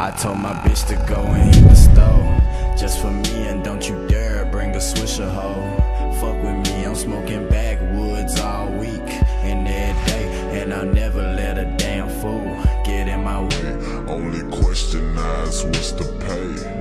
I told my bitch to go and hit the stove Just for me and don't you dare bring a swisher hoe Fuck with me, I'm smoking backwoods all week and day, And I'll never let a damn fool get in my way Only question is what's the pay?